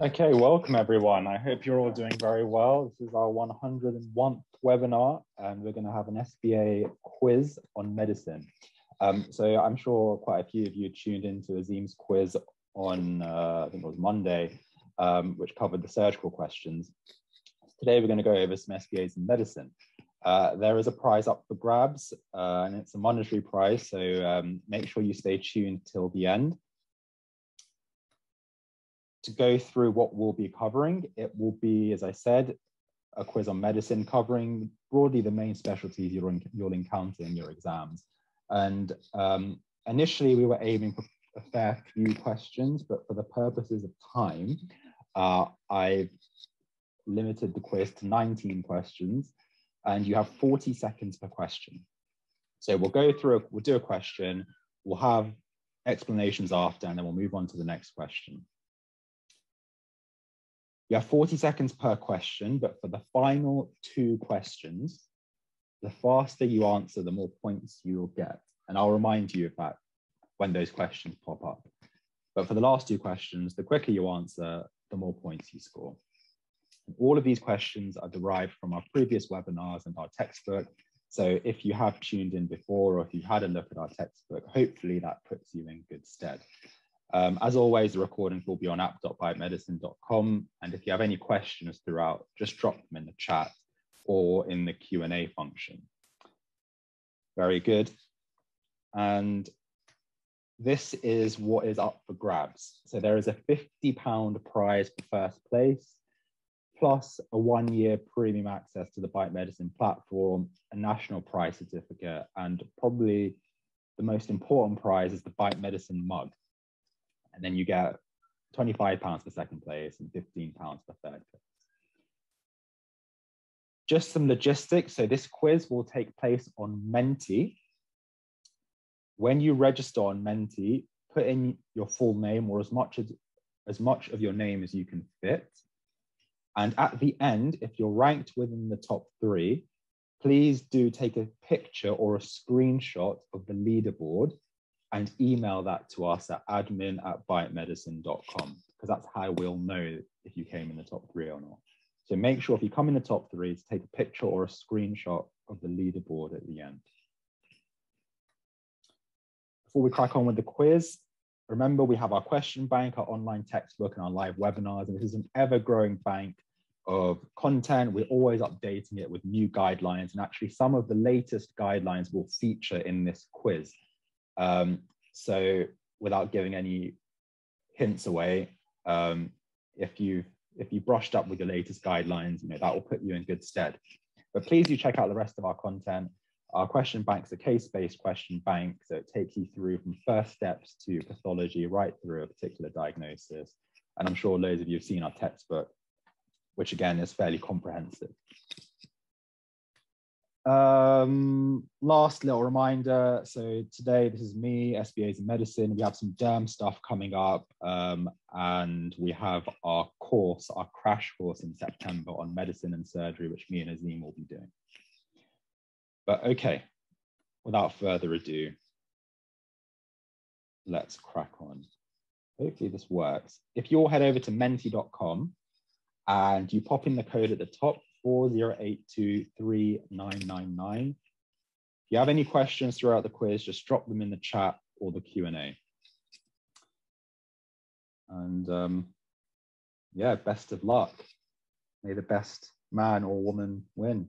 Okay, welcome everyone. I hope you're all doing very well. This is our 101th webinar, and we're going to have an SBA quiz on medicine. Um, so I'm sure quite a few of you tuned into Azim's quiz on, uh, I think it was Monday, um, which covered the surgical questions. Today we're going to go over some SBAs in medicine. Uh, there is a prize up for grabs, uh, and it's a monetary prize, so um, make sure you stay tuned till the end to go through what we'll be covering. It will be, as I said, a quiz on medicine covering broadly the main specialties you'll, you'll encounter in your exams. And um, initially we were aiming for a fair few questions, but for the purposes of time, uh, I've limited the quiz to 19 questions and you have 40 seconds per question. So we'll go through, we'll do a question, we'll have explanations after, and then we'll move on to the next question. You have 40 seconds per question, but for the final two questions, the faster you answer, the more points you will get. And I'll remind you of that when those questions pop up. But for the last two questions, the quicker you answer, the more points you score. All of these questions are derived from our previous webinars and our textbook. So if you have tuned in before or if you've had a look at our textbook, hopefully that puts you in good stead. Um, as always, the recordings will be on app.bitemedicine.com. And if you have any questions throughout, just drop them in the chat or in the Q&A function. Very good. And this is what is up for grabs. So there is a 50 pound prize for first place, plus a one year premium access to the Bite Medicine platform, a national prize certificate, and probably the most important prize is the Bite Medicine mug and then you get 25 pounds for second place and 15 pounds for third place. Just some logistics. So this quiz will take place on Menti. When you register on Menti, put in your full name or as much as, as much of your name as you can fit. And at the end, if you're ranked within the top three, please do take a picture or a screenshot of the leaderboard and email that to us at admin at bitemedicine.com because that's how we'll know if you came in the top three or not. So make sure if you come in the top three to take a picture or a screenshot of the leaderboard at the end. Before we crack on with the quiz, remember we have our question bank, our online textbook and our live webinars, and this is an ever growing bank of content. We're always updating it with new guidelines and actually some of the latest guidelines will feature in this quiz. Um, so without giving any hints away, um, if you if you brushed up with the latest guidelines, you know that will put you in good stead. But please do check out the rest of our content. Our question bank is a case-based question bank, so it takes you through from first steps to pathology right through a particular diagnosis. And I'm sure loads of you have seen our textbook, which again is fairly comprehensive. Um, last little reminder. So today, this is me, SBAs in medicine. We have some derm stuff coming up um, and we have our course, our crash course in September on medicine and surgery, which me and Azim will be doing. But okay, without further ado, let's crack on. Hopefully this works. If you all head over to menti.com and you pop in the code at the top, 40823999. If you have any questions throughout the quiz, just drop them in the chat or the Q&A. And um, yeah, best of luck. May the best man or woman win.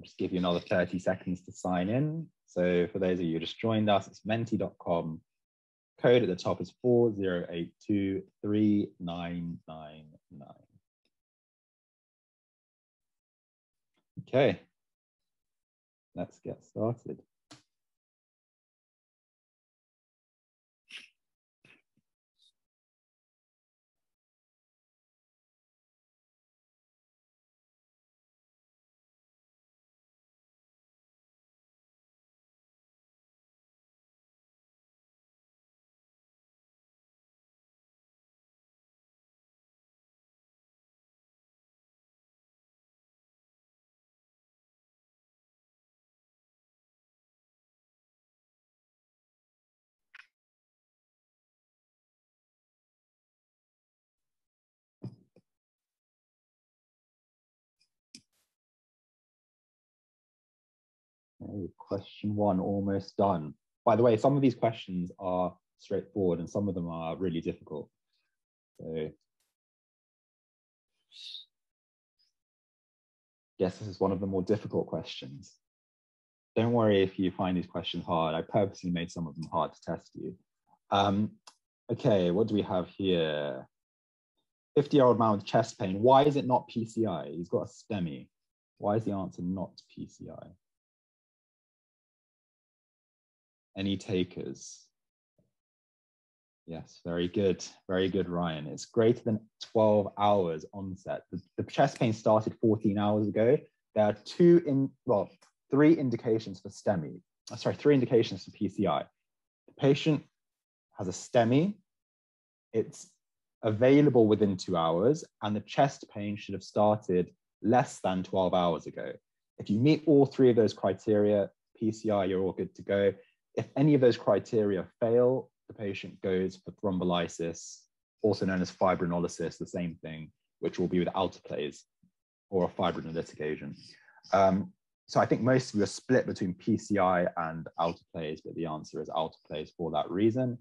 I'll just give you another 30 seconds to sign in. So for those of you who just joined us, it's menti.com. Code at the top is 40823999. Okay, let's get started. Okay, question one almost done. By the way, some of these questions are straightforward and some of them are really difficult. So guess this is one of the more difficult questions. Don't worry if you find these questions hard. I purposely made some of them hard to test you. Um, okay, what do we have here? 50 year old man with chest pain. Why is it not PCI? He's got a STEMI. Why is the answer not PCI? Any takers? Yes, very good. Very good, Ryan. It's greater than 12 hours onset. The, the chest pain started 14 hours ago. There are two in, well, three indications for STEMI. Uh, sorry, three indications for PCI. The patient has a STEMI. It's available within two hours, and the chest pain should have started less than 12 hours ago. If you meet all three of those criteria, PCI, you're all good to go. If any of those criteria fail, the patient goes for thrombolysis, also known as fibrinolysis, the same thing, which will be with alteplase or a fibrinolytic agent. Um, so I think most of you are split between PCI and alteplase, but the answer is alteplase for that reason.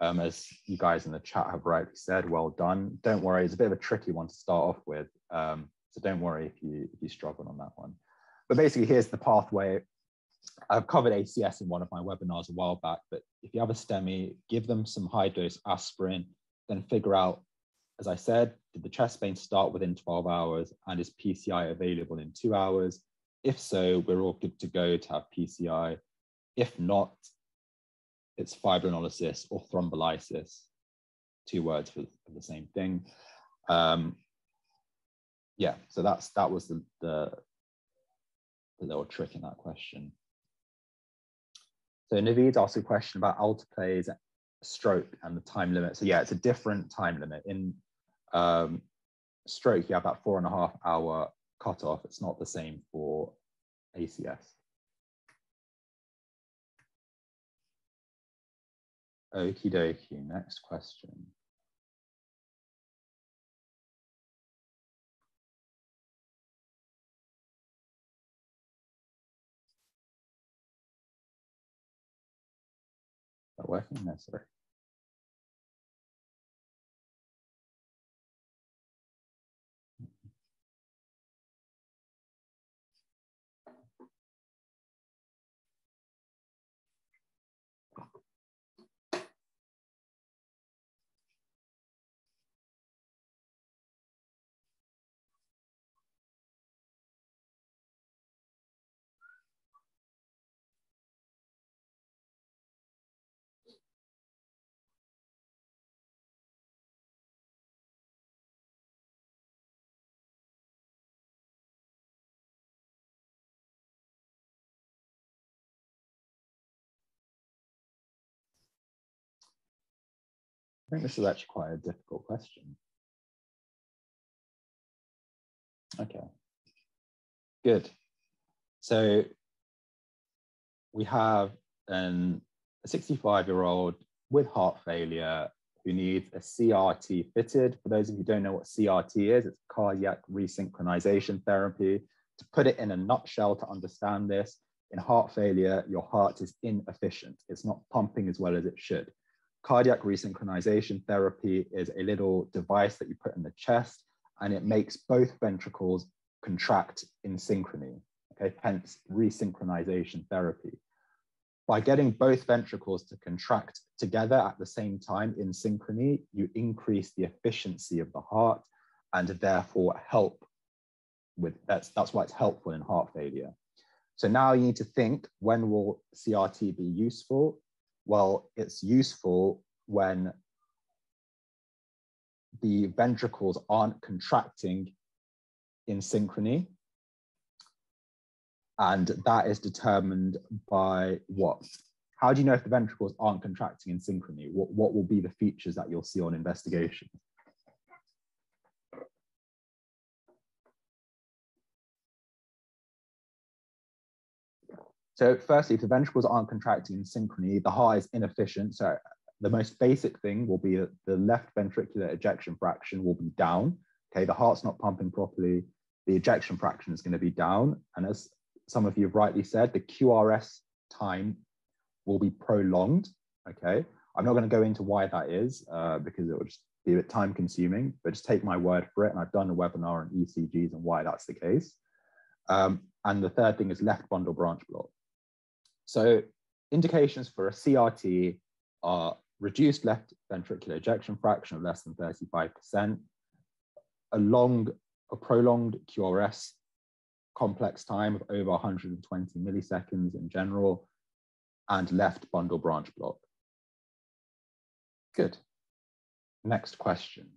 Um, as you guys in the chat have rightly said, well done. Don't worry, it's a bit of a tricky one to start off with. Um, so don't worry if you, if you struggle on that one. But basically, here's the pathway I've covered ACS in one of my webinars a while back, but if you have a STEMI, give them some high dose aspirin, then figure out, as I said, did the chest pain start within 12 hours and is PCI available in two hours? If so, we're all good to go to have PCI. If not, it's fibrinolysis or thrombolysis, two words for, the same thing. Um, yeah, so that's that was the, the, the little trick in that question. So Naveed asked a question about alteplase stroke and the time limit. So yeah, it's a different time limit. In um, stroke, you have that four and a half hour cutoff. It's not the same for ACS. Okie dokie, next question. That working? No. I think this is actually quite a difficult question. Okay, good. So we have an, a 65 year old with heart failure who needs a CRT fitted. For those of you who don't know what CRT is, it's cardiac resynchronization therapy. To put it in a nutshell to understand this, in heart failure, your heart is inefficient. It's not pumping as well as it should. Cardiac resynchronization therapy is a little device that you put in the chest and it makes both ventricles contract in synchrony, okay, hence resynchronization therapy. By getting both ventricles to contract together at the same time in synchrony, you increase the efficiency of the heart and therefore help with, that's, that's why it's helpful in heart failure. So now you need to think, when will CRT be useful? Well, it's useful when the ventricles aren't contracting in synchrony. And that is determined by what? How do you know if the ventricles aren't contracting in synchrony? What, what will be the features that you'll see on investigation? So firstly, if the ventricles aren't contracting in synchrony, the heart is inefficient. So the most basic thing will be that the left ventricular ejection fraction will be down. Okay, the heart's not pumping properly. The ejection fraction is going to be down. And as some of you have rightly said, the QRS time will be prolonged. Okay, I'm not going to go into why that is uh, because it will just be a bit time consuming, but just take my word for it. And I've done a webinar on ECGs and why that's the case. Um, and the third thing is left bundle branch block. So indications for a CRT are reduced left ventricular ejection fraction of less than 35%, a long, a prolonged QRS complex time of over 120 milliseconds in general, and left bundle branch block. Good. Next question.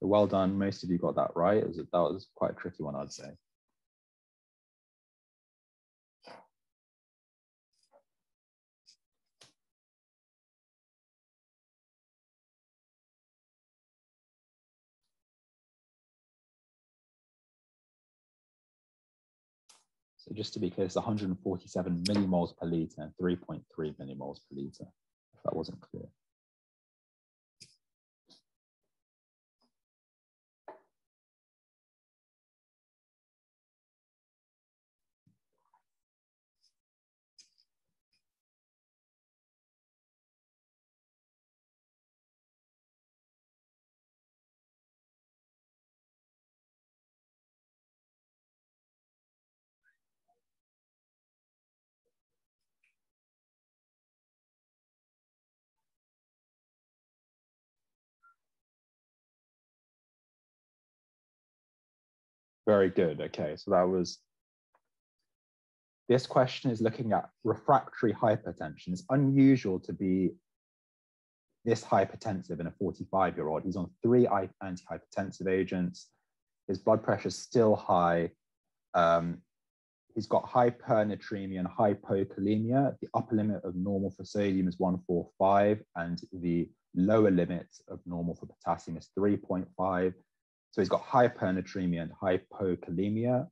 Well done. Most of you got that right. That was quite a tricky one, I'd say. So just to be clear, it's 147 millimoles per liter and 3.3 millimoles per liter, if that wasn't clear. Very good. Okay, so that was. This question is looking at refractory hypertension. It's unusual to be this hypertensive in a 45 year old. He's on three antihypertensive agents. His blood pressure is still high. Um, he's got hypernatremia and hypokalemia. The upper limit of normal for sodium is 145, and the lower limit of normal for potassium is 3.5. So he's got hypernatremia and hypokalemia.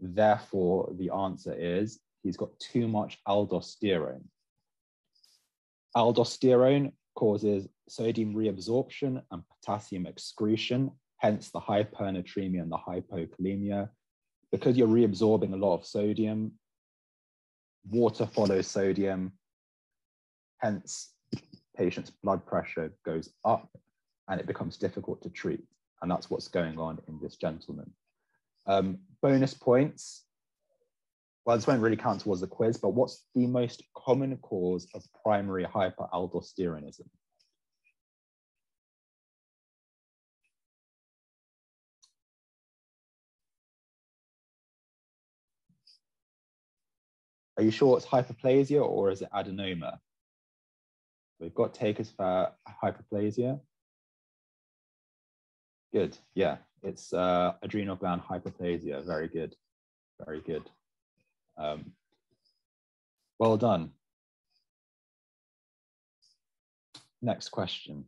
Therefore, the answer is he's got too much aldosterone. Aldosterone causes sodium reabsorption and potassium excretion, hence the hypernatremia and the hypokalemia. Because you're reabsorbing a lot of sodium, water follows sodium, hence patient's blood pressure goes up and it becomes difficult to treat. And that's what's going on in this gentleman. Um, bonus points. Well, this won't really count towards the quiz, but what's the most common cause of primary hyperaldosteronism? Are you sure it's hyperplasia or is it adenoma? We've got takers for hyperplasia. Good. Yeah, it's uh, adrenal gland hyperplasia. Very good. Very good. Um, well done. Next question.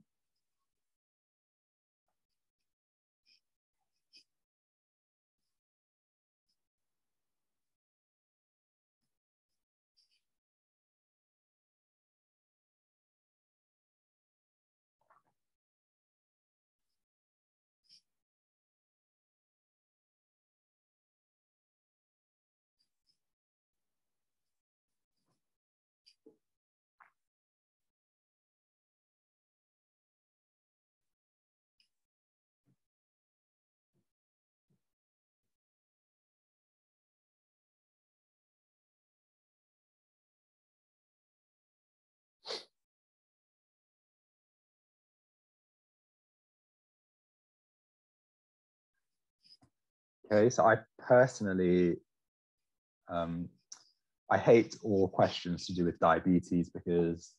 Okay, so I personally, um, I hate all questions to do with diabetes because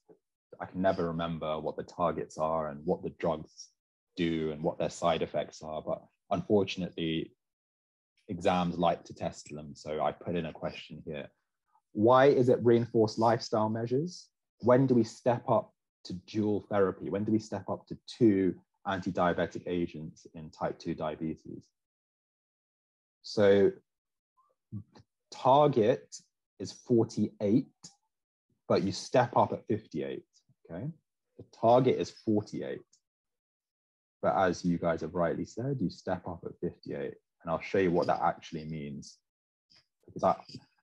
I can never remember what the targets are and what the drugs do and what their side effects are. But unfortunately, exams like to test them. So I put in a question here. Why is it reinforced lifestyle measures? When do we step up to dual therapy? When do we step up to two anti-diabetic agents in type 2 diabetes? So the target is 48, but you step up at 58, okay? The target is 48. But as you guys have rightly said, you step up at 58 and I'll show you what that actually means. Because I,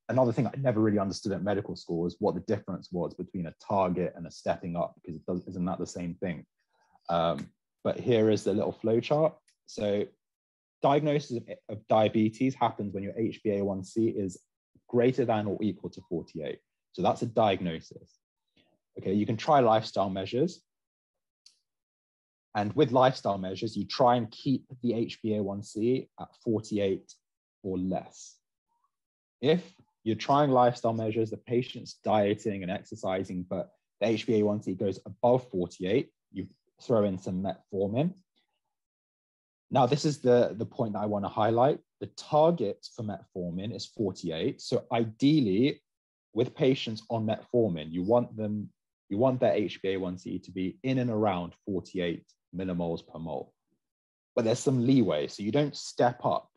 another thing I never really understood at medical school is what the difference was between a target and a stepping up, because it does, isn't that the same thing? Um, but here is the little flow chart. So diagnosis of, of diabetes happens when your HbA1c is greater than or equal to 48. So that's a diagnosis. Okay, you can try lifestyle measures. And with lifestyle measures, you try and keep the HbA1c at 48 or less. If you're trying lifestyle measures, the patient's dieting and exercising, but the HbA1c goes above 48, you throw in some metformin. Now, this is the, the point that I want to highlight. The target for metformin is 48. So ideally, with patients on metformin, you want them, you want their HbA1c to be in and around 48 millimoles per mole. But there's some leeway. So you don't step up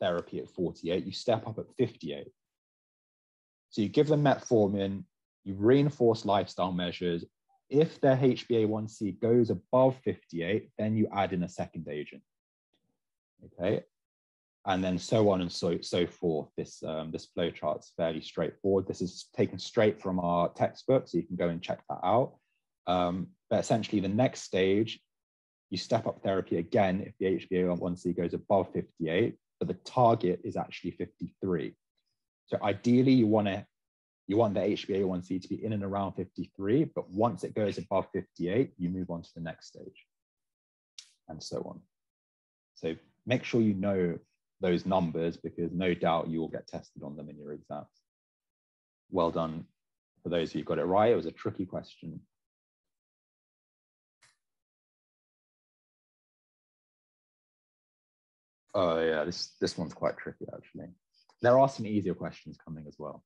therapy at 48, you step up at 58. So you give them metformin, you reinforce lifestyle measures. If their HbA1c goes above 58, then you add in a second agent. Okay, and then so on and so so forth. This um, this flow is fairly straightforward. This is taken straight from our textbook, so you can go and check that out. Um, but essentially, the next stage, you step up therapy again if the HbA1c goes above 58, but the target is actually 53. So ideally, you want to you want the HbA1c to be in and around 53, but once it goes above 58, you move on to the next stage, and so on. So make sure you know those numbers because no doubt you will get tested on them in your exams. Well done for those who got it right. It was a tricky question. Oh yeah, this, this one's quite tricky actually. There are some easier questions coming as well.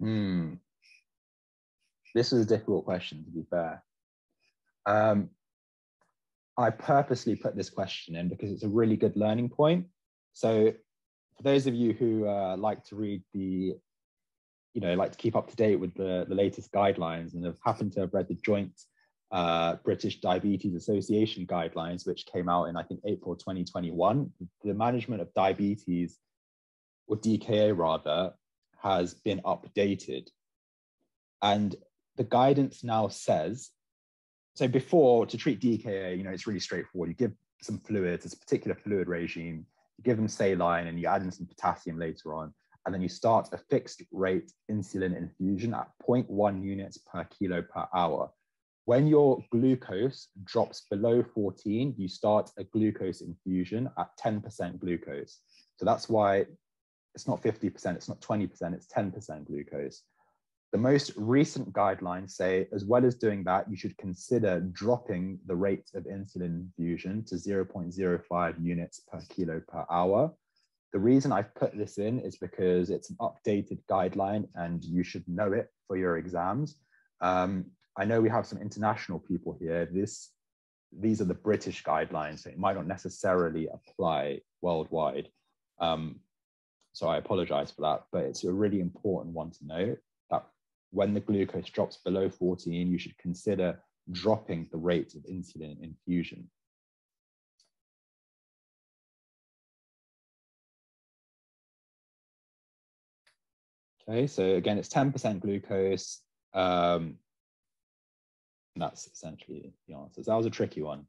Hmm. This is a difficult question, to be fair. Um, I purposely put this question in because it's a really good learning point. So, for those of you who uh, like to read the, you know, like to keep up to date with the, the latest guidelines and have happened to have read the joint uh, British Diabetes Association guidelines, which came out in, I think, April 2021, the management of diabetes, or DKA rather, has been updated. And the guidance now says so before to treat DKA, you know, it's really straightforward. You give some fluids, it's a particular fluid regime, you give them saline and you add in some potassium later on, and then you start a fixed rate insulin infusion at 0.1 units per kilo per hour. When your glucose drops below 14, you start a glucose infusion at 10% glucose. So that's why it's not 50%, it's not 20%, it's 10% glucose. The most recent guidelines say, as well as doing that, you should consider dropping the rate of insulin infusion to 0.05 units per kilo per hour. The reason I've put this in is because it's an updated guideline and you should know it for your exams. Um, I know we have some international people here. This, these are the British guidelines, so it might not necessarily apply worldwide. Um, so I apologize for that, but it's a really important one to note that when the glucose drops below 14, you should consider dropping the rate of insulin infusion. Okay, so again, it's 10% glucose. Um, that's essentially the answer. So that was a tricky one.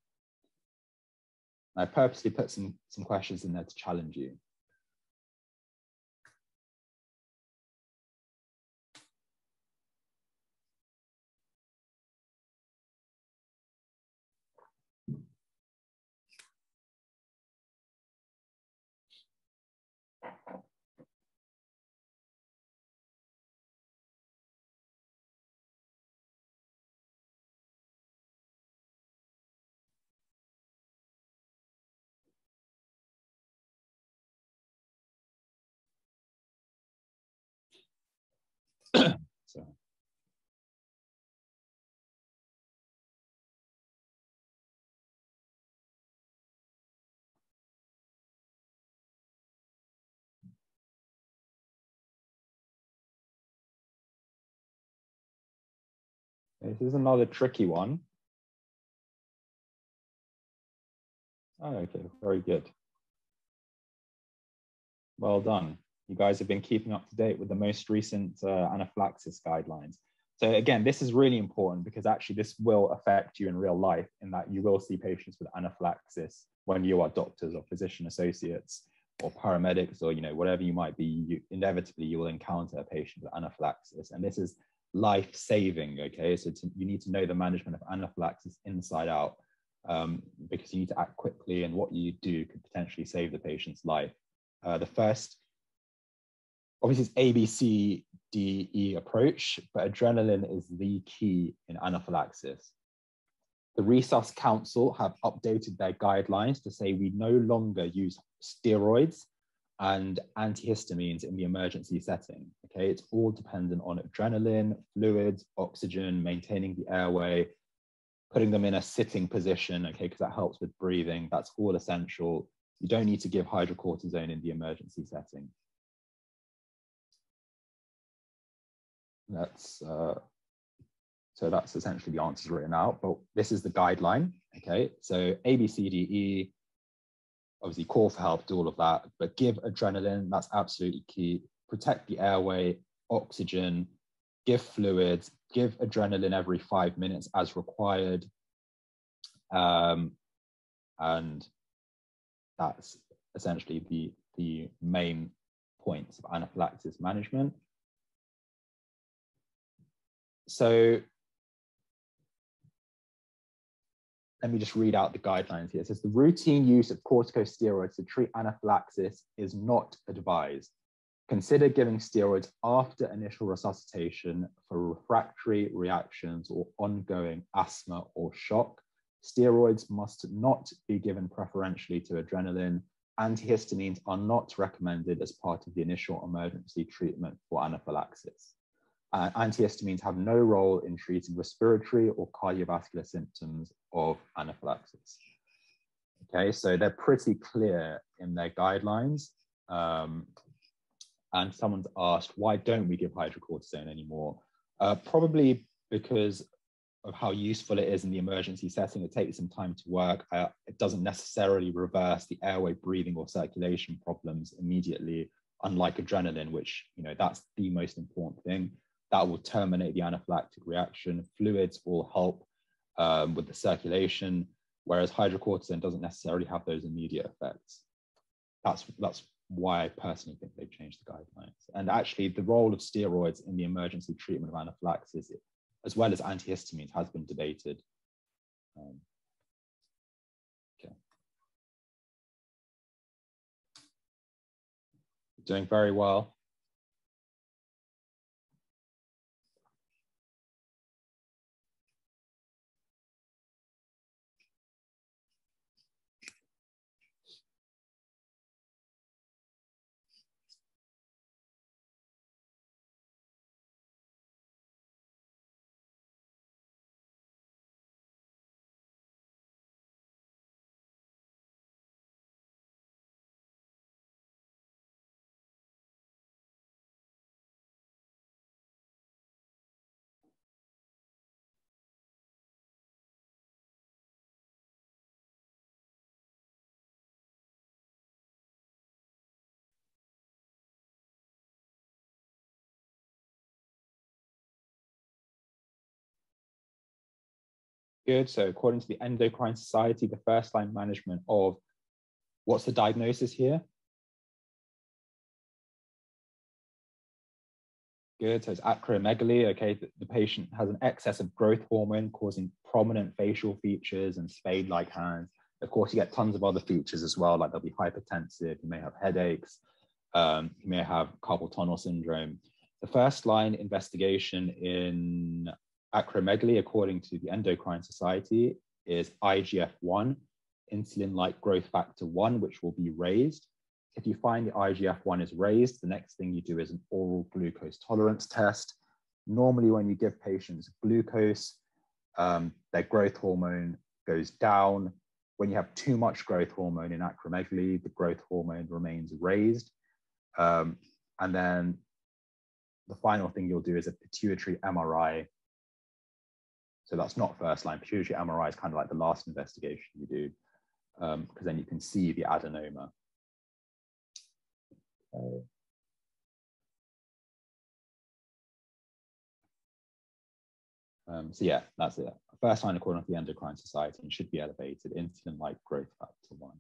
I purposely put some, some questions in there to challenge you. This is another tricky one. Oh, okay, very good. Well done. You guys have been keeping up to date with the most recent uh, anaphylaxis guidelines. So again, this is really important because actually this will affect you in real life in that you will see patients with anaphylaxis when you are doctors or physician associates or paramedics or you know whatever you might be, you, inevitably you will encounter a patient with anaphylaxis. And this is life-saving, okay? So to, you need to know the management of anaphylaxis inside out um, because you need to act quickly and what you do could potentially save the patient's life. Uh, the first, obviously, it's A, B, C, D, E approach, but adrenaline is the key in anaphylaxis. The Resus Council have updated their guidelines to say we no longer use steroids and antihistamines in the emergency setting. Okay, it's all dependent on adrenaline, fluids, oxygen, maintaining the airway, putting them in a sitting position, okay, because that helps with breathing. That's all essential. You don't need to give hydrocortisone in the emergency setting. That's uh, so that's essentially the answers written out, but this is the guideline, okay? So A, B, C, D, E, obviously call for help, do all of that, but give adrenaline, that's absolutely key. Protect the airway, oxygen, give fluids, give adrenaline every five minutes as required. Um, and that's essentially the, the main points of anaphylaxis management. So let me just read out the guidelines here. It says the routine use of corticosteroids to treat anaphylaxis is not advised. Consider giving steroids after initial resuscitation for refractory reactions or ongoing asthma or shock. Steroids must not be given preferentially to adrenaline. Antihistamines are not recommended as part of the initial emergency treatment for anaphylaxis. Uh, antihistamines have no role in treating respiratory or cardiovascular symptoms of anaphylaxis. Okay, so they're pretty clear in their guidelines. Um, and someone's asked, why don't we give hydrocortisone anymore? Uh, probably because of how useful it is in the emergency setting. It takes some time to work. Uh, it doesn't necessarily reverse the airway breathing or circulation problems immediately, unlike adrenaline, which, you know, that's the most important thing that will terminate the anaphylactic reaction. Fluids will help um, with the circulation, whereas hydrocortisone doesn't necessarily have those immediate effects. That's, that's why I personally think they've changed the guidelines. And actually, the role of steroids in the emergency treatment of anaphylaxis, as well as antihistamines, has been debated. Um, okay. Doing very well. Good. So according to the Endocrine Society, the first line management of what's the diagnosis here? Good. So it's acromegaly. Okay. The, the patient has an excess of growth hormone causing prominent facial features and spade like hands. Of course, you get tons of other features as well, like they'll be hypertensive, you may have headaches, um, you may have carpal tunnel syndrome. The first line investigation in acromegaly, according to the Endocrine Society, is IGF 1, insulin like growth factor 1, which will be raised. if you find the IGF-1 is raised, the next thing you do is an oral glucose tolerance test. Normally when you give patients glucose, um, their growth hormone goes down. When you have too much growth hormone in acromegaly, the growth hormone remains raised. Um, and then the final thing you'll do is a pituitary MRI. So that's not first line. Pituitary MRI is kind of like the last investigation you do, because um, then you can see the adenoma. Um, so yeah, that's it. First line according to the Endocrine Society and should be elevated, insulin-like growth factor one.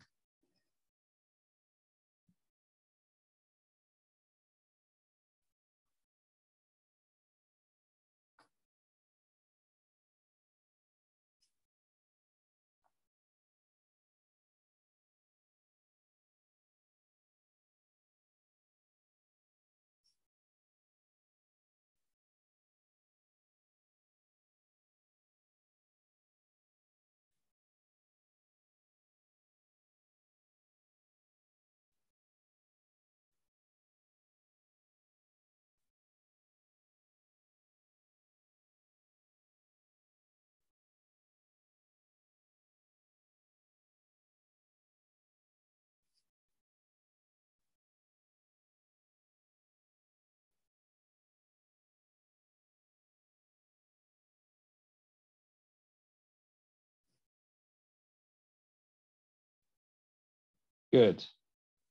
Good.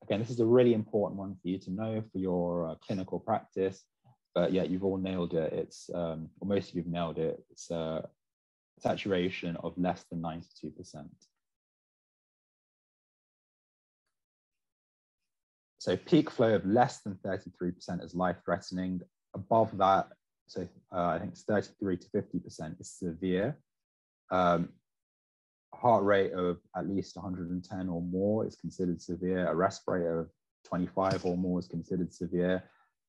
Again, this is a really important one for you to know for your uh, clinical practice. But yeah, you've all nailed it. It's, um, or most of you've nailed it. It's a uh, saturation of less than 92%. So peak flow of less than 33% is life-threatening. Above that, so uh, I think it's 33 to 50% is severe. Um, heart rate of at least 110 or more is considered severe. A respirator of 25 or more is considered severe.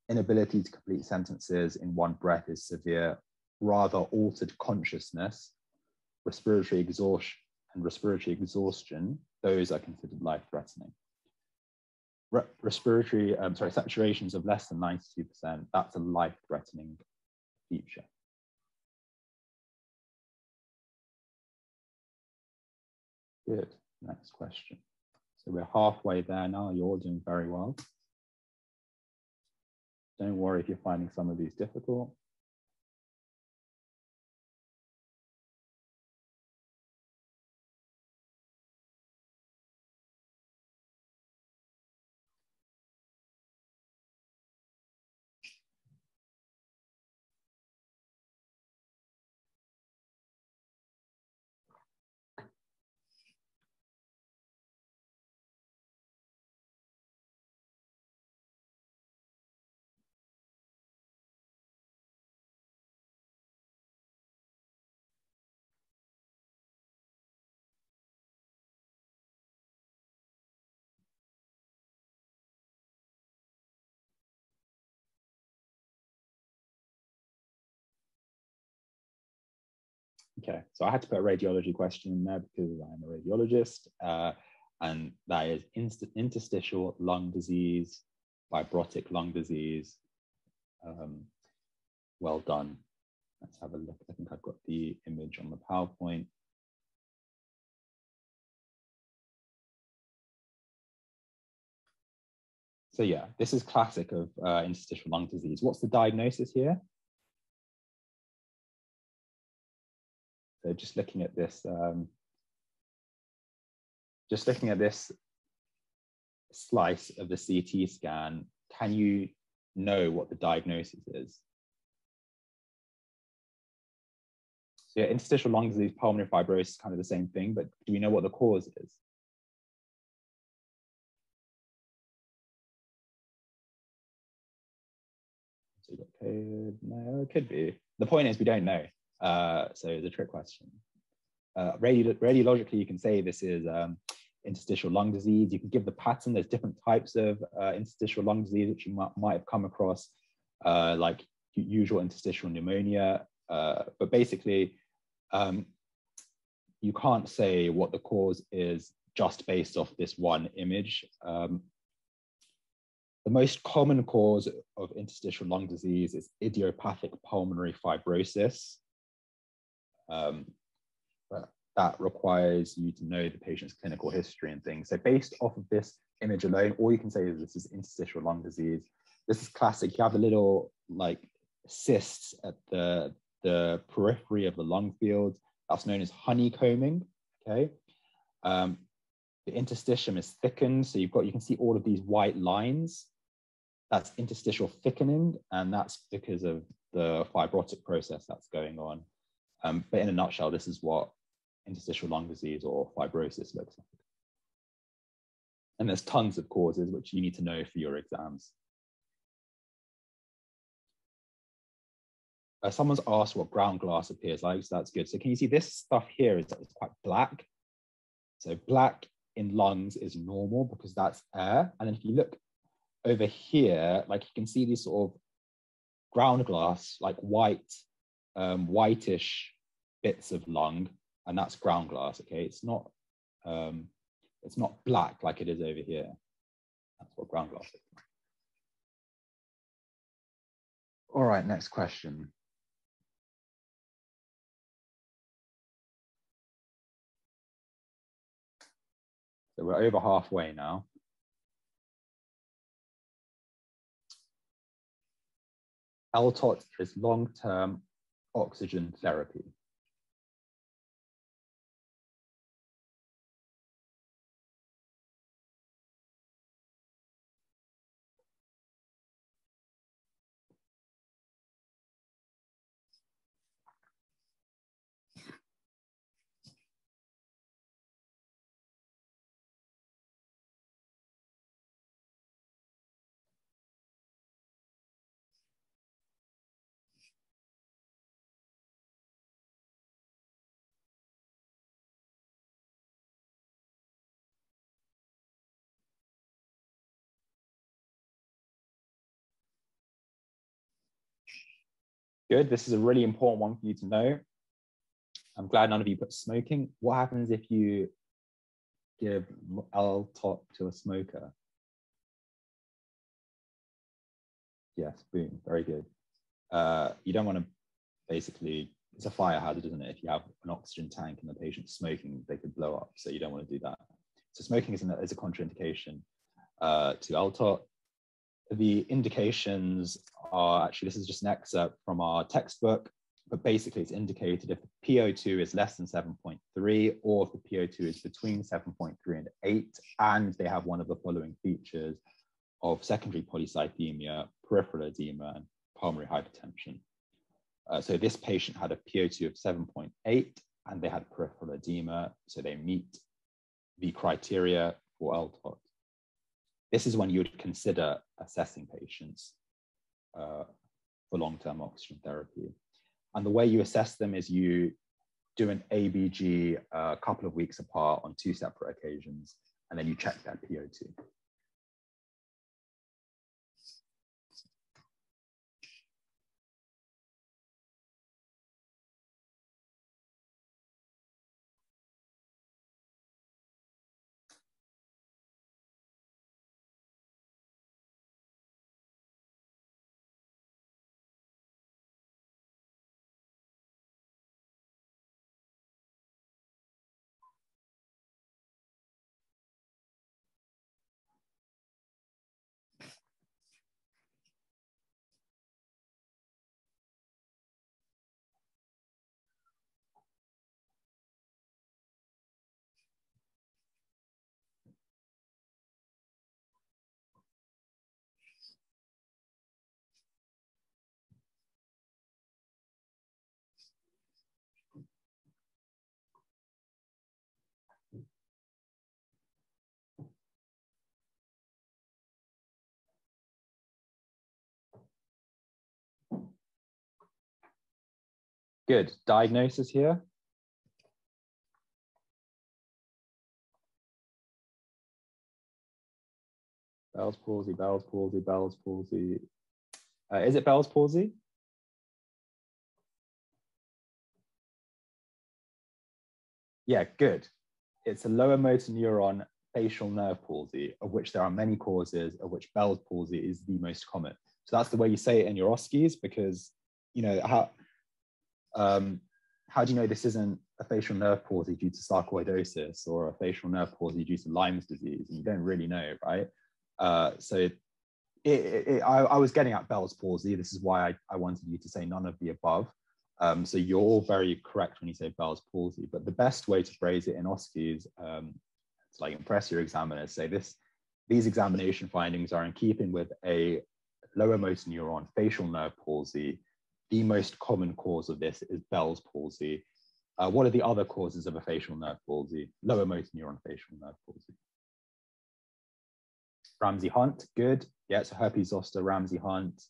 Inability to complete sentences in one breath is severe. Rather altered consciousness, respiratory exhaustion, and respiratory exhaustion, those are considered life-threatening. Re respiratory, um, sorry, saturations of less than 92%, that's a life-threatening feature. Good. Next question. So we're halfway there now. You're all doing very well. Don't worry if you're finding some of these difficult. Okay, so I had to put a radiology question in there because I'm a radiologist, uh, and that is interstitial lung disease, fibrotic lung disease. Um, well done. Let's have a look. I think I've got the image on the PowerPoint. So yeah, this is classic of uh, interstitial lung disease. What's the diagnosis here? Just looking at this, um, just looking at this slice of the CT scan, can you know what the diagnosis is? So yeah, interstitial lung disease, pulmonary fibrosis is kind of the same thing, but do we know what the cause is? So no, it could be. The point is we don't know. Uh, so it's a trick question. Uh, radiologically, you can say this is um, interstitial lung disease. You can give the pattern. There's different types of uh, interstitial lung disease which you might, might have come across, uh, like usual interstitial pneumonia. Uh, but basically, um, you can't say what the cause is just based off this one image. Um, the most common cause of interstitial lung disease is idiopathic pulmonary fibrosis. Um, that requires you to know the patient's clinical history and things. So based off of this image alone, all you can say is this is interstitial lung disease. This is classic. You have the little like cysts at the, the periphery of the lung field. That's known as honeycombing, okay? Um, the interstitium is thickened. So you've got, you can see all of these white lines. That's interstitial thickening, and that's because of the fibrotic process that's going on. Um, but in a nutshell, this is what interstitial lung disease or fibrosis looks like. And there's tons of causes which you need to know for your exams. Uh, someone's asked what ground glass appears like, so that's good. So can you see this stuff here is it's quite black. So black in lungs is normal because that's air. And then if you look over here, like you can see these sort of ground glass, like white, um, whitish bits of lung and that's ground glass. Okay, it's not um, it's not black like it is over here. That's what ground glass is. All right, next question. So we're over halfway now. LTOT is long-term oxygen therapy. Good. This is a really important one for you to know. I'm glad none of you put smoking. What happens if you give LTOT to a smoker? Yes, boom, very good. Uh, you don't want to basically, it's a fire hazard, isn't it? If you have an oxygen tank and the patient's smoking, they could blow up. So you don't want to do that. So smoking is, an, is a contraindication uh, to LTOT the indications are actually, this is just an excerpt from our textbook, but basically it's indicated if the PO2 is less than 7.3 or if the PO2 is between 7.3 and 8, and they have one of the following features of secondary polycythemia, peripheral edema, and pulmonary hypertension. Uh, so this patient had a PO2 of 7.8 and they had peripheral edema, so they meet the criteria for LTOT this is when you would consider assessing patients uh, for long-term oxygen therapy. And the way you assess them is you do an ABG uh, a couple of weeks apart on two separate occasions, and then you check that PO2. Good. Diagnosis here. Bell's palsy, Bell's palsy, Bell's palsy. Uh, is it Bell's palsy? Yeah, good. It's a lower motor neuron facial nerve palsy, of which there are many causes, of which Bell's palsy is the most common. So that's the way you say it in your OSCEs because, you know, how, um, how do you know this isn't a facial nerve palsy due to sarcoidosis or a facial nerve palsy due to Lyme's disease? And you don't really know, right? Uh, so it, it, it, I, I, was getting at Bell's palsy. This is why I, I wanted you to say none of the above. Um, so you're all very correct when you say Bell's palsy, but the best way to phrase it in OSCEs um, to like impress your examiners, say this, these examination findings are in keeping with a lower motor neuron facial nerve palsy. The most common cause of this is Bell's palsy. Uh, what are the other causes of a facial nerve palsy? Lower motor neuron facial nerve palsy. Ramsay Hunt, good. Yeah, so herpes zoster, Ramsay Hunt.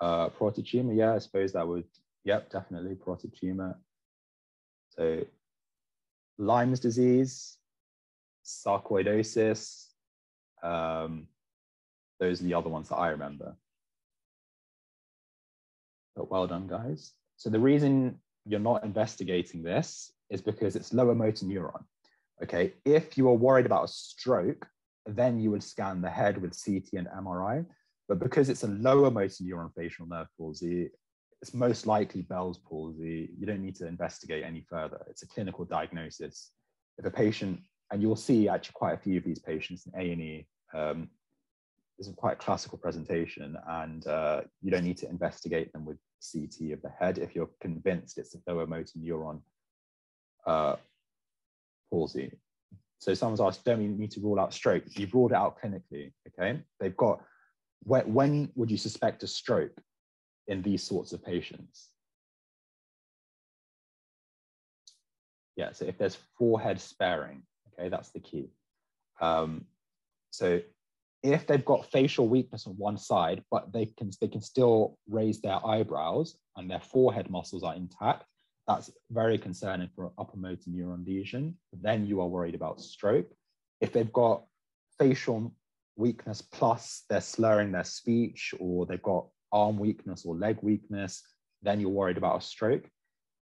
Uh, parotid tumor, yeah, I suppose that would Yep, definitely parotid tumor. So Lyme's disease, sarcoidosis, um, those are the other ones that I remember. But well done, guys. So the reason you're not investigating this is because it's lower motor neuron. Okay, if you are worried about a stroke, then you would scan the head with CT and MRI. But because it's a lower motor neuron facial nerve palsy, it's most likely Bell's palsy. You don't need to investigate any further. It's a clinical diagnosis. If a patient, and you'll see actually quite a few of these patients in A&E, um, is quite a classical presentation and uh, you don't need to investigate them with CT of the head if you're convinced it's a lower motor neuron uh, palsy. So someone's asked, don't we need to rule out stroke? You've ruled it out clinically, okay? They've got, when, when would you suspect a stroke? in these sorts of patients. Yeah, so if there's forehead sparing, okay, that's the key. Um, so if they've got facial weakness on one side, but they can they can still raise their eyebrows and their forehead muscles are intact, that's very concerning for upper motor neuron lesion. Then you are worried about stroke. If they've got facial weakness plus they're slurring their speech or they've got arm weakness or leg weakness, then you're worried about a stroke.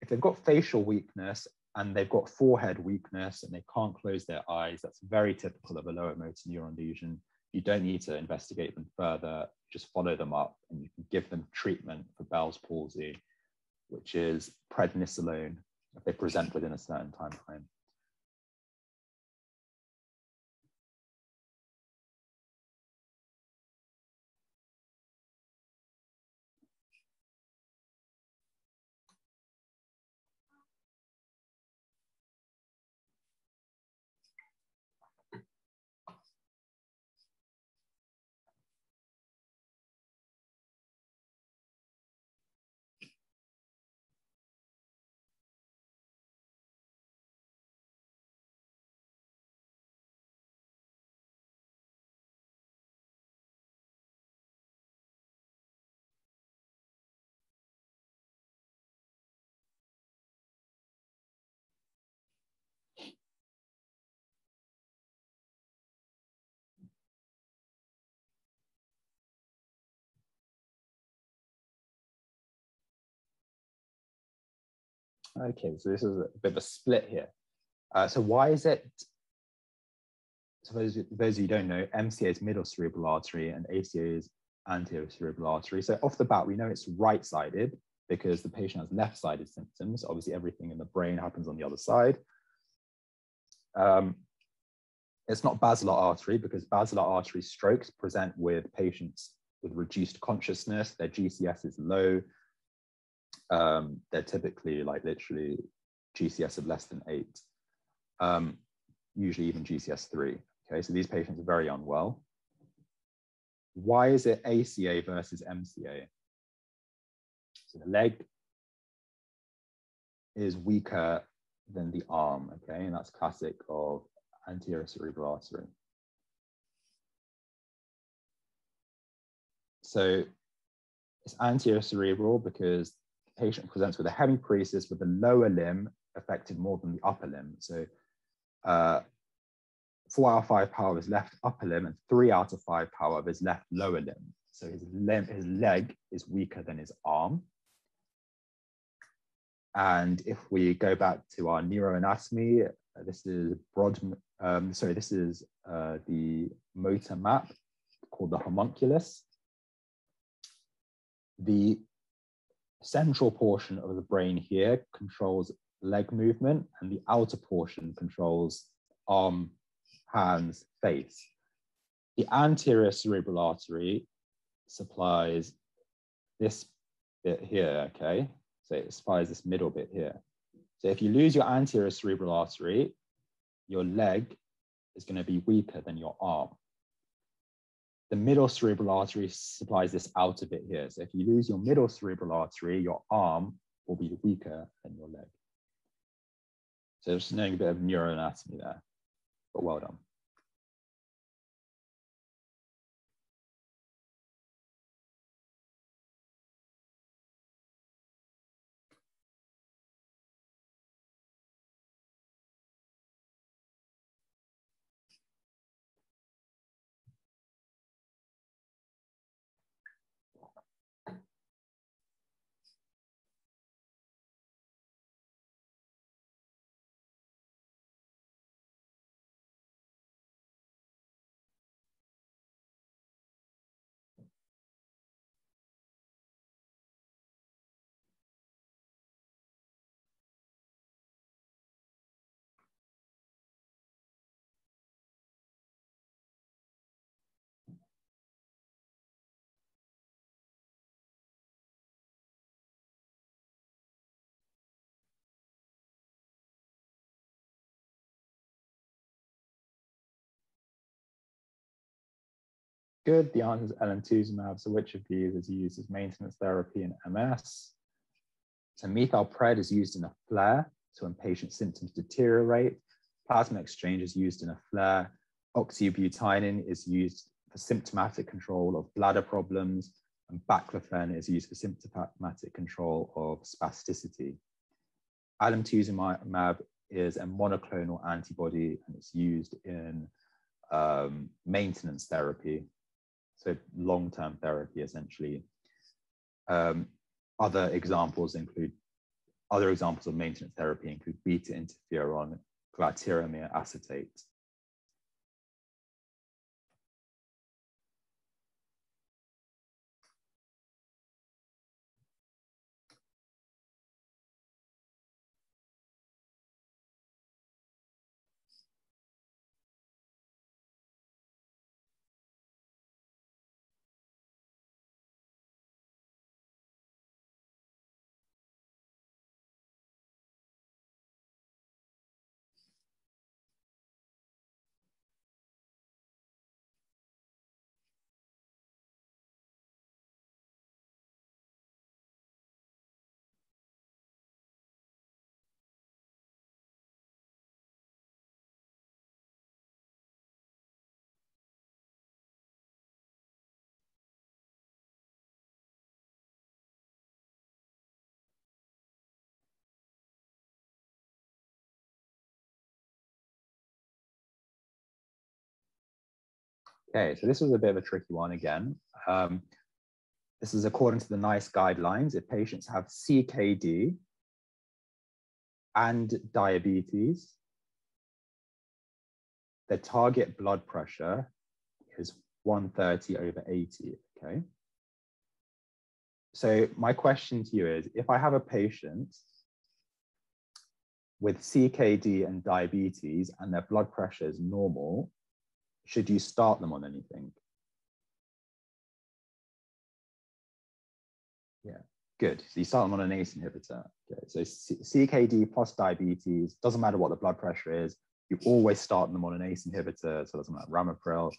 If they've got facial weakness and they've got forehead weakness and they can't close their eyes, that's very typical of a lower motor neuron lesion. You don't need to investigate them further, just follow them up and you can give them treatment for Bell's palsy, which is prednisolone if they present within a certain time frame. Okay, so this is a bit of a split here. Uh, so why is it, so those, those of you don't know, MCA is middle cerebral artery and ACA is anterior cerebral artery. So off the bat, we know it's right-sided because the patient has left-sided symptoms. Obviously, everything in the brain happens on the other side. Um, it's not basilar artery because basilar artery strokes present with patients with reduced consciousness. Their GCS is low um, they're typically like literally GCS of less than eight, um, usually even GCS three. Okay, so these patients are very unwell. Why is it ACA versus MCA? So the leg is weaker than the arm, okay, and that's classic of anterior cerebral artery. So it's anterior cerebral because patient presents with a hemiparesis with the lower limb affected more than the upper limb. So uh, four out of five power of his left upper limb and three out of five power of his left lower limb. So his, limb, his leg is weaker than his arm. and if we go back to our neuroanatomy, uh, this is broad, um, sorry, this is uh, the motor map called the homunculus. The central portion of the brain here controls leg movement and the outer portion controls arm, hands, face. The anterior cerebral artery supplies this bit here, okay? So it supplies this middle bit here. So if you lose your anterior cerebral artery, your leg is going to be weaker than your arm. The middle cerebral artery supplies this outer bit here. So if you lose your middle cerebral artery, your arm will be weaker than your leg. So just knowing a bit of neuroanatomy there, but well done. Good. The answer is alemtuzumab. So which of these is used as maintenance therapy in MS? So methylpred is used in a flare. So when patient symptoms deteriorate, plasma exchange is used in a flare. Oxybutynin is used for symptomatic control of bladder problems, and baclofen is used for symptomatic control of spasticity. Alemtuzumab is a monoclonal antibody and it's used in um, maintenance therapy so long-term therapy essentially. Um, other examples include other examples of maintenance therapy include beta interferon, glatiramer acetate. Okay, so this was a bit of a tricky one again. Um, this is according to the NICE guidelines. If patients have CKD and diabetes, their target blood pressure is 130 over 80, okay? So my question to you is, if I have a patient with CKD and diabetes and their blood pressure is normal, should you start them on anything? Yeah, good. So you start them on an ACE inhibitor. Okay, so CKD plus diabetes, doesn't matter what the blood pressure is, you always start them on an ACE inhibitor, so doesn't matter, ramipril,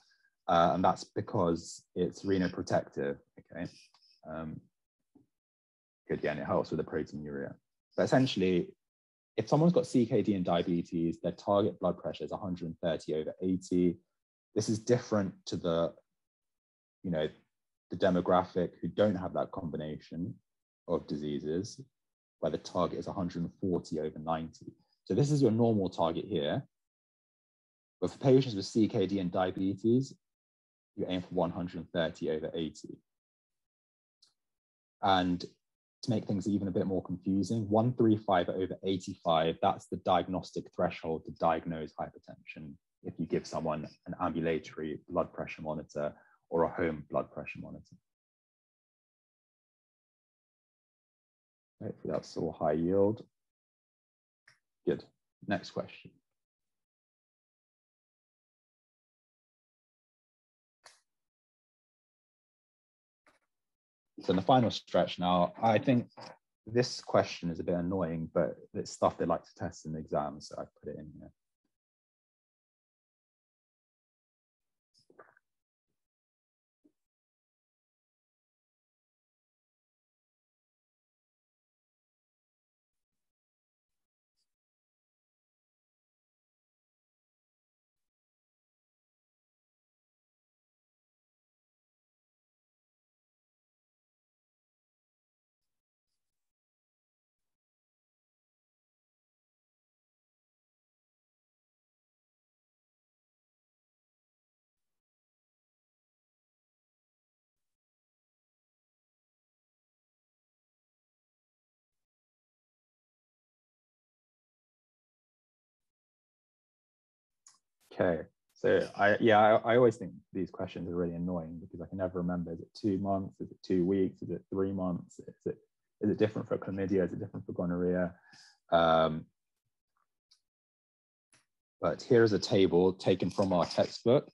uh, and that's because it's renoprotective, okay? Um, good, yeah, and it helps with the proteinuria. But essentially, if someone's got CKD and diabetes, their target blood pressure is 130 over 80. This is different to the, you know, the demographic who don't have that combination of diseases, where the target is 140 over 90. So this is your normal target here. But for patients with CKD and diabetes, you aim for 130 over 80. And to make things even a bit more confusing, 135 over 85, that's the diagnostic threshold to diagnose hypertension if you give someone an ambulatory blood pressure monitor or a home blood pressure monitor. Hopefully that's all high yield. Good. Next question. So in the final stretch now, I think this question is a bit annoying, but it's stuff they like to test in the exam, so I put it in here. Okay, so I yeah, I, I, always think these questions are really annoying because I can never remember. Is it two months? Is it two weeks? Is it three months? Is it is it different for chlamydia? Is it different for gonorrhea? Um, but here is a table taken from our textbook,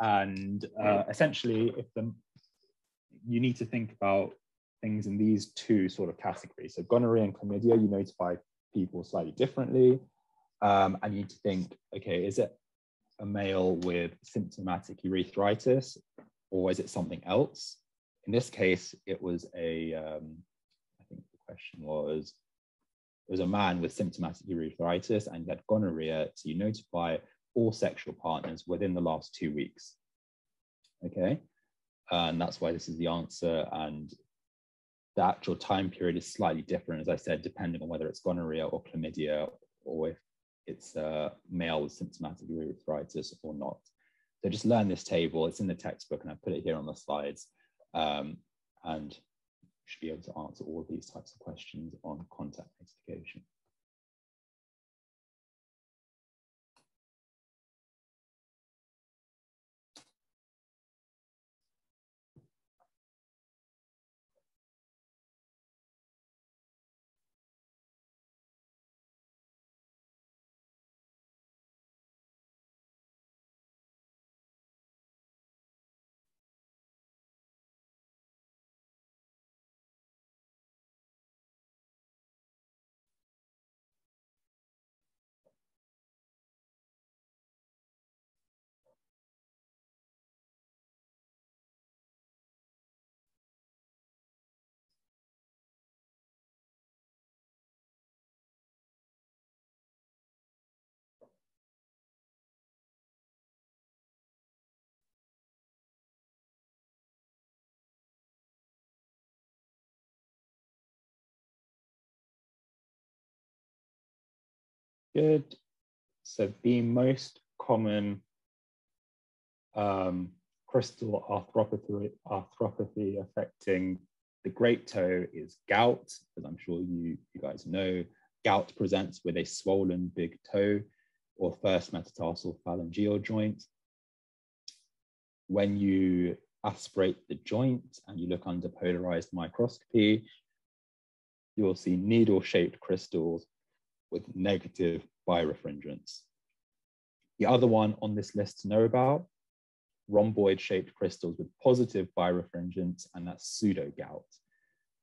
and uh, essentially, if the you need to think about things in these two sort of categories. So gonorrhea and chlamydia, you notify people slightly differently. Um, and you need to think, okay, is it a male with symptomatic urethritis or is it something else? In this case, it was a. Um, I think the question was, it was a man with symptomatic urethritis and he had gonorrhea, so you notify all sexual partners within the last two weeks. Okay, and that's why this is the answer. And the actual time period is slightly different, as I said, depending on whether it's gonorrhea or chlamydia, or if it's a male with symptomatic urethritis or not. So just learn this table. It's in the textbook, and I put it here on the slides. Um, and should be able to answer all of these types of questions on contact notification. Good. So the most common um, crystal arthropathy, arthropathy affecting the great toe is gout, as I'm sure you, you guys know. Gout presents with a swollen big toe or first metatarsal phalangeal joint. When you aspirate the joint and you look under polarized microscopy, you will see needle-shaped crystals with negative birefringence. The other one on this list to know about, rhomboid shaped crystals with positive birefringence, and that's pseudo gout.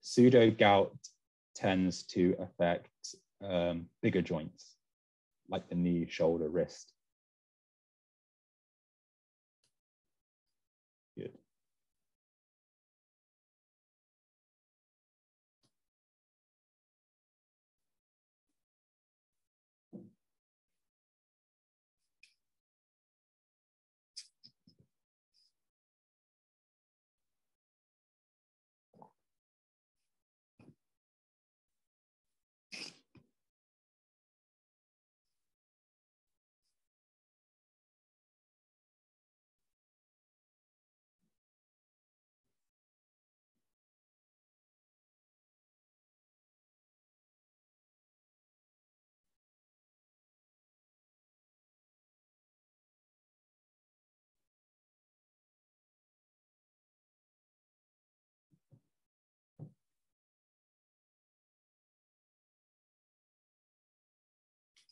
Pseudo gout tends to affect um, bigger joints like the knee, shoulder, wrist.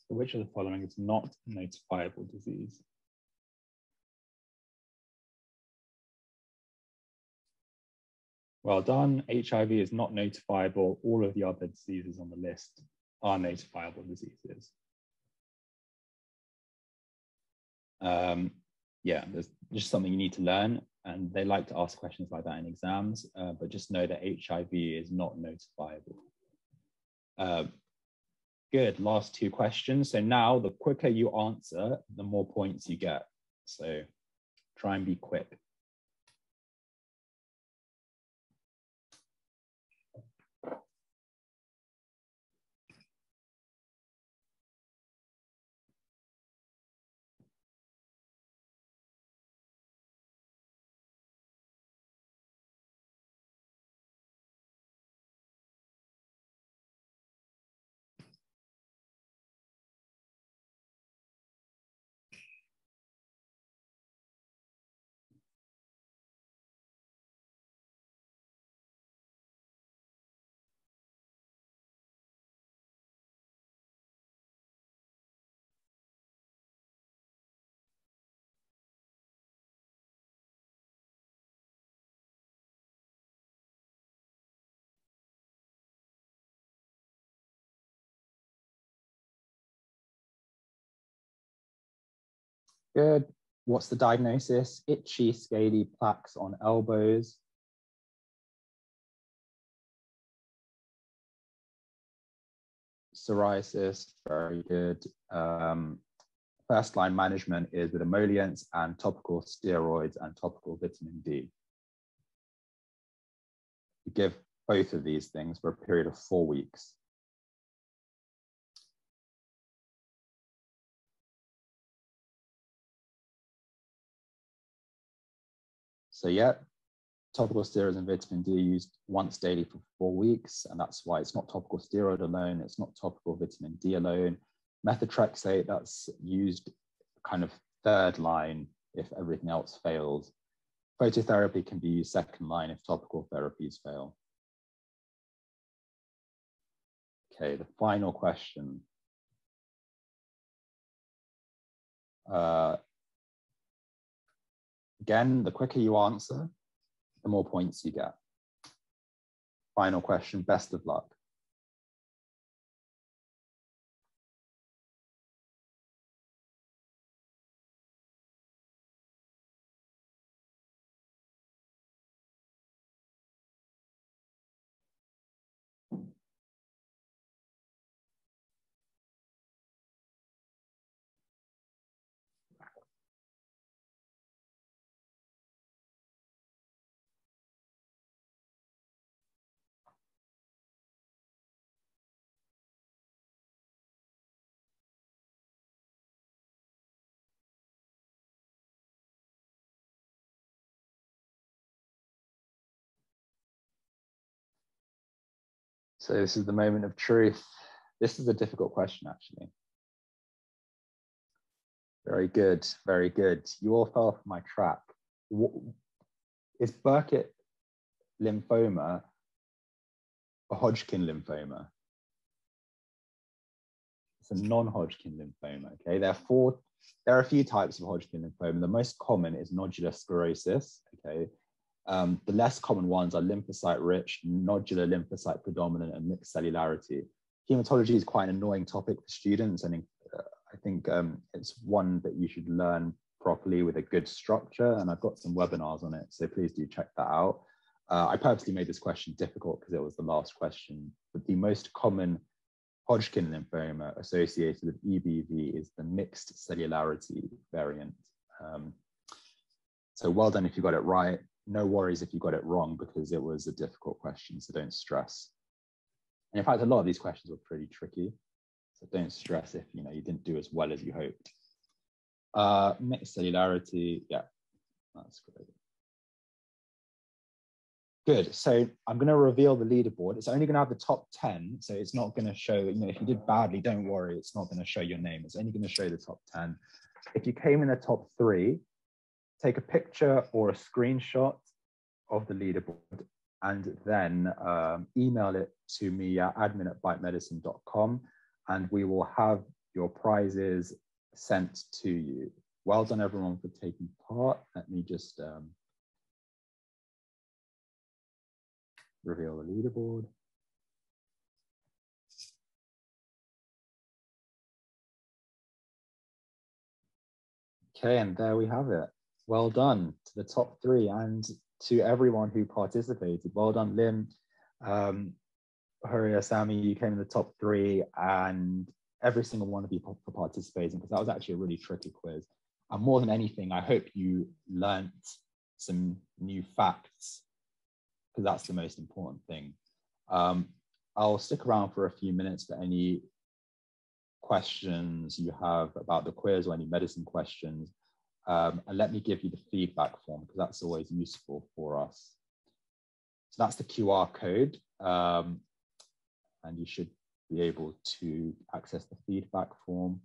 So which of the following is not a notifiable disease? Well done. HIV is not notifiable. All of the other diseases on the list are notifiable diseases. Um, yeah, there's just something you need to learn. And they like to ask questions like that in exams, uh, but just know that HIV is not notifiable. Uh, good, last two questions. So now the quicker you answer, the more points you get. So try and be quick. Good. What's the diagnosis? Itchy, scaly plaques on elbows. Psoriasis, very good. Um, first line management is with emollients and topical steroids and topical vitamin D. You give both of these things for a period of four weeks. So yeah, topical steroids and vitamin D used once daily for four weeks, and that's why it's not topical steroid alone, it's not topical vitamin D alone. Methotrexate, that's used kind of third line if everything else fails. Phototherapy can be used second line if topical therapies fail. Okay, the final question. Uh, Again, the quicker you answer, the more points you get. Final question, best of luck. So this is the moment of truth. This is a difficult question, actually. Very good, very good. You all fell for my trap. Is Burkitt lymphoma a Hodgkin lymphoma? It's a non-Hodgkin lymphoma, okay? There are four, there are a few types of Hodgkin lymphoma. The most common is nodular sclerosis, okay? Um, the less common ones are lymphocyte rich, nodular lymphocyte predominant, and mixed cellularity. Hematology is quite an annoying topic for students, and uh, I think um, it's one that you should learn properly with a good structure. And I've got some webinars on it, so please do check that out. Uh, I purposely made this question difficult because it was the last question. But the most common Hodgkin lymphoma associated with EBV is the mixed cellularity variant. Um, so well done if you got it right no worries if you got it wrong because it was a difficult question, so don't stress. And in fact, a lot of these questions were pretty tricky, so don't stress if you know you didn't do as well as you hoped. Uh, mixed cellularity, yeah, that's great. Good. So I'm going to reveal the leaderboard. It's only going to have the top 10. So it's not going to show, you know, if you did badly, don't worry. It's not going to show your name. It's only going to show the top 10. If you came in the top three, take a picture or a screenshot of the leaderboard and then um, email it to me at admin at bitemedicine.com and we will have your prizes sent to you. Well done, everyone, for taking part. Let me just um, reveal the leaderboard. Okay, and there we have it. Well done to the top three and to everyone who participated. Well done, Lim, um, Huria, Sammy, you came in the top three, and every single one of you for participating because that was actually a really tricky quiz. And more than anything, I hope you learnt some new facts because that's the most important thing. Um, I'll stick around for a few minutes for any questions you have about the quiz or any medicine questions. Um, and let me give you the feedback form because that's always useful for us. So that's the QR code. Um, and you should be able to access the feedback form.